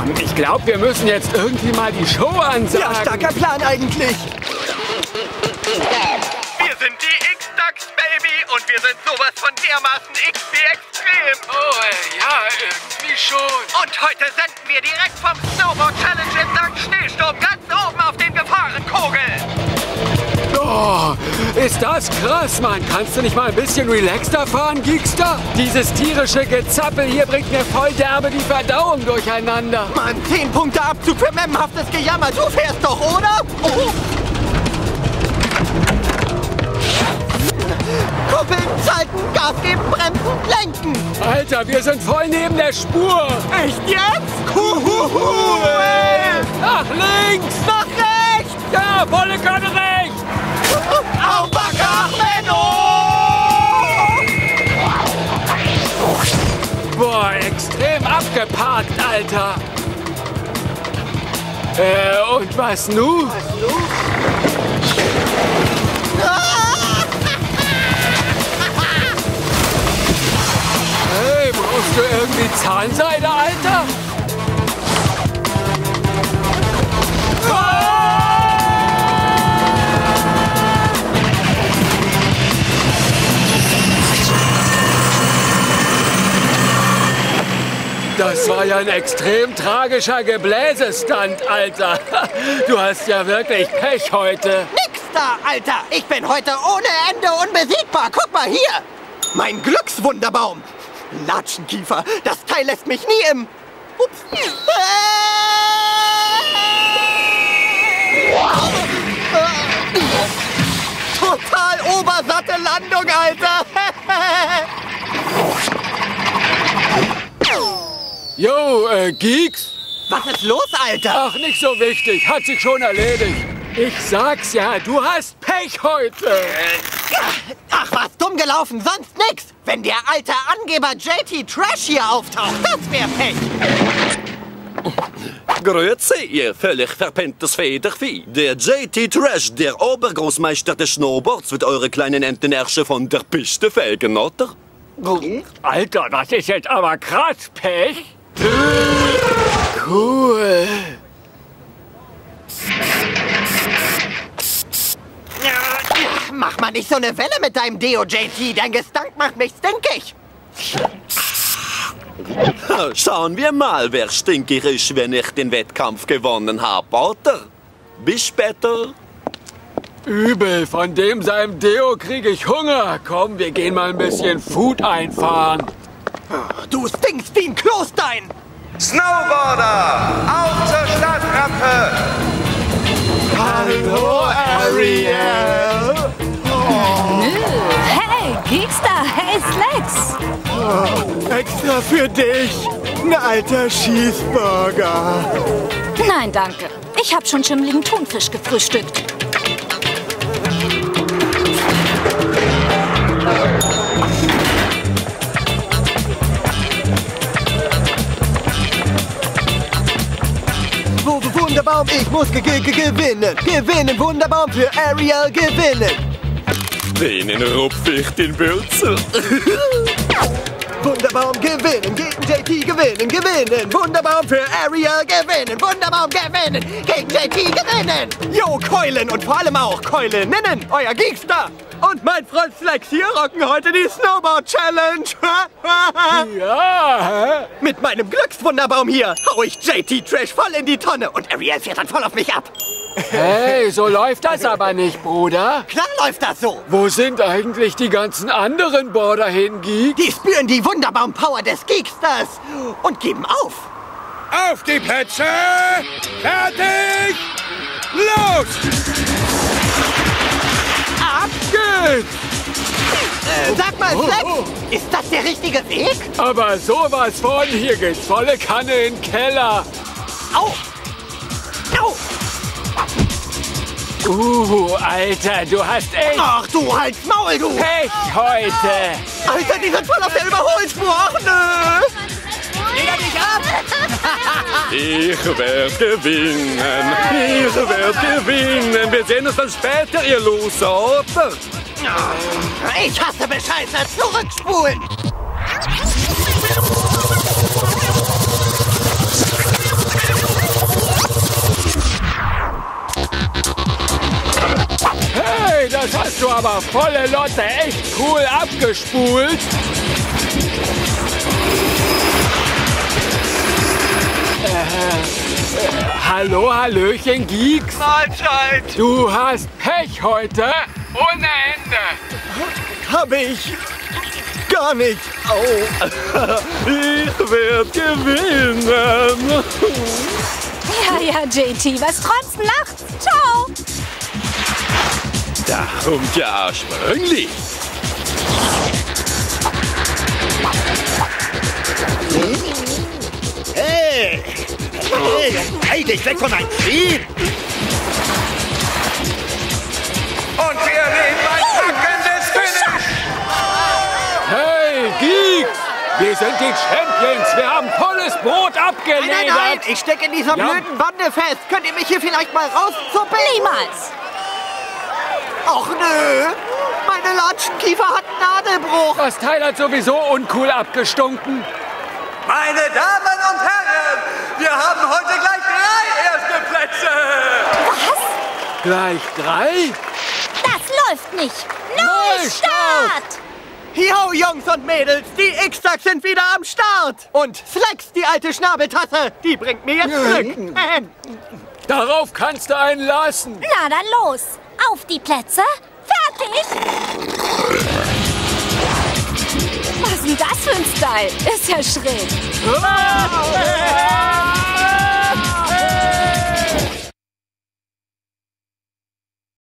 Mann, ich glaube, wir müssen jetzt irgendwie mal die Show ansagen. Ja, starker Plan eigentlich. Wir sind die X-Ducks, Baby, und wir sind sowas von dermaßen X wie extrem. Oh, äh, ja, irgendwie schon. Und heute senden wir direkt vom Snowboard Challenge in St. Schneesturm ganz oben auf den Gefahrenkogel. Oh, ist das krass, Mann. Kannst du nicht mal ein bisschen relaxter fahren, Geekster? Dieses tierische Gezappel hier bringt mir voll derbe die Verdauung durcheinander. Mann, 10 Punkte Abzug für memmenhaftes Gejammer. Du fährst doch, oder? Oh. Kuppeln, schalten, Gas geben, bremsen, lenken. Alter, wir sind voll neben der Spur. Echt jetzt? Huhuhu. Nach links. Nach rechts. Ja, volle Kanne rechts. Auf Backer, Menno. Boah, extrem abgeparkt, Alter. Äh, und was nu? Hey, brauchst du irgendwie Zahnseide, war ja ein extrem tragischer Gebläsestand, Alter. Du hast ja wirklich Pech heute. Nix da, Alter. Ich bin heute ohne Ende unbesiegbar. Guck mal hier. Mein Glückswunderbaum. Latschenkiefer. Das Teil lässt mich nie im... Ups. Total obersatte Landung, Alter. Yo, äh, Geeks? Was ist los, Alter? Ach, nicht so wichtig. Hat sich schon erledigt. Ich sag's ja, du hast Pech heute. Ach, was dumm gelaufen, sonst nix. Wenn der alte Angeber JT Trash hier auftaucht, das wär Pech. Grüezi, ihr völlig verpenntes Federvieh. Der JT Trash, der Obergroßmeister des Snowboards, wird eure kleinen Entenärsche von der Piste fegen, oder? Alter, das ist jetzt aber krass, Pech. Cool. Mach mal nicht so eine Welle mit deinem Deo, JT. Dein Gestank macht mich stinkig. Schauen wir mal, wer stinkig ist, wenn ich den Wettkampf gewonnen habe, oder? Bis später. Übel, von dem seinem Deo kriege ich Hunger. Komm, wir gehen mal ein bisschen Food einfahren. Du stinkst wie ein Klostein. Snowboarder, auf zur Stadtrampe. Hallo, Ariel. Hey, Geekster, hey, Slacks. Extra für dich. Ein alter Cheeseburger. Nein, danke. Ich habe schon schimmeligen Thunfisch gefrühstückt. Wo, Wunderbaum, ich muss ge ge ge gewinnen. Gewinnen, Wunderbaum für Ariel gewinnen. Denen rupfe ich den Bürzel. Wunderbaum gewinnen, gegen JT gewinnen, gewinnen. Wunderbaum für Ariel gewinnen, Wunderbaum gewinnen, gegen JT gewinnen. Jo, Keulen und vor allem auch Keuleninnen, euer Geekster. Und mein Freund Flex hier rocken heute die Snowboard Challenge. Ja? Mit meinem Glückswunderbaum hier hau ich JT Trash voll in die Tonne und Ariel fährt dann voll auf mich ab. Hey, so läuft das aber nicht, Bruder. Klar läuft das so. Wo sind eigentlich die ganzen anderen Border hin, Geek? Die spüren die Wunderbaum-Power des Geeksters und geben auf. Auf die Plätze! Fertig! Los! Geht's! Äh, sag mal, Flex, ist das der richtige Weg? Aber sowas von, hier geht's volle Kanne in den Keller. Au! Au! Uh, Alter, du hast echt Ach, du halt's Maul, du! Pech heute. Alter, die sind voll auf der Überholspur! Ach, nö! Leg dich ab! Ich werde gewinnen. Ich werde gewinnen. Wir sehen uns dann später, ihr Loser? Ich hasse Bescheißer! Zurückspulen! Hey, das hast du aber volle Lotte echt cool abgespult! Äh, hallo, Hallöchen, Geeks. Mahlzeit! Du hast Pech heute. Ohne Ende. Hab ich. Gar nicht. Au. Ich werd gewinnen. Ja, ja, JT, was du nachts? Ciao. Da kommt ja Sprüngli. Hey! Hey, hey, dich weg von meinem Ziel! Und wir nehmen ein packendes Finish! Hey, Geeks. Wir sind die Champions. Wir haben volles Brot Nein, nein, nein. abgeledert. Ich stecke in dieser Ja. blöden Bande fest. Könnt ihr mich hier vielleicht mal rauszuppeln? Niemals. Och nö. Meine Latschenkiefer hat Nadelbruch. Das Teil hat sowieso uncool abgestunken. Meine Damen und Herren, wir haben heute gleich drei erste Plätze! Gleich drei? Das läuft nicht. Neustart. Jo, Jungs und Mädels, die X-Tags sind wieder am Start. Und Slacks, die alte Schnabeltasse, die bringt mir jetzt Glück. Darauf kannst du einen lassen. Na dann los. Auf die Plätze. Fertig. Style? Ist ja schräg.